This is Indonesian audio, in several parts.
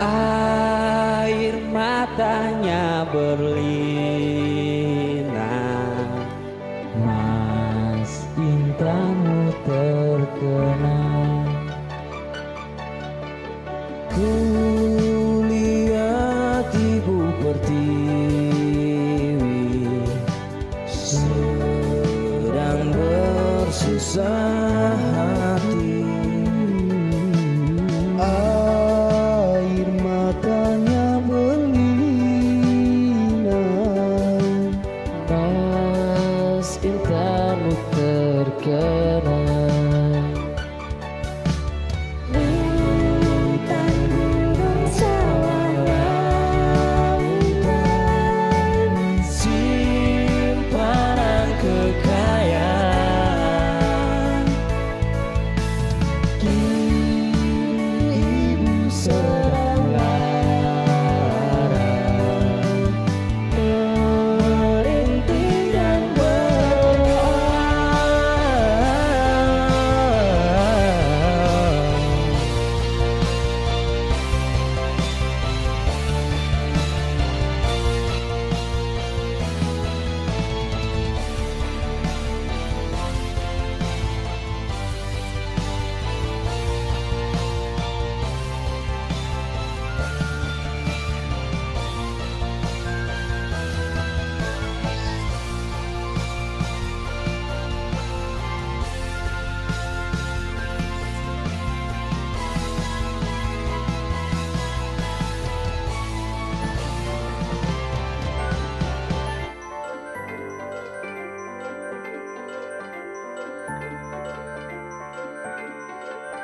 air matanya berlin. good.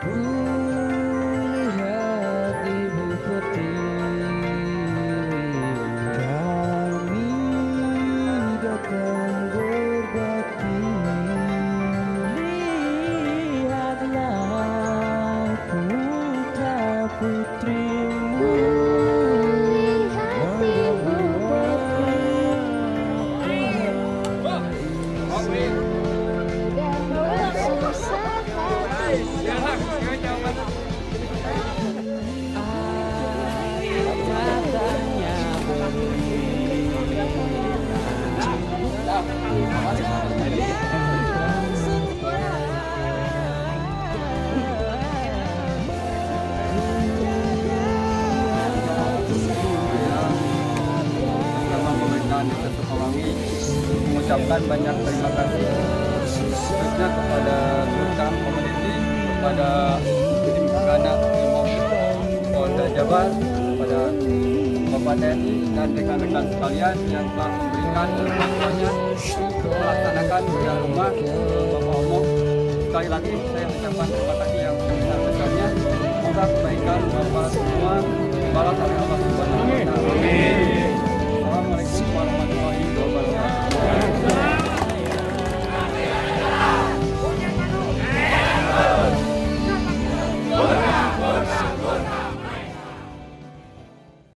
Ooh. Mengucapkan banyak terima kasih khususnya kepada Sultan Community, kepada tim Gana Imam Polda Jabar, kepada Bapak TNI dan rekan-rekan sekalian yang telah memberikan bantuannya untuk melaksanakan kerja rumah Bapak Omong. Sekali lagi saya mengucapkan terima kasih yang sebesar-besarnya. Semoga kebaikan Bapak semua balas oleh Allah Subhanahu wa taala.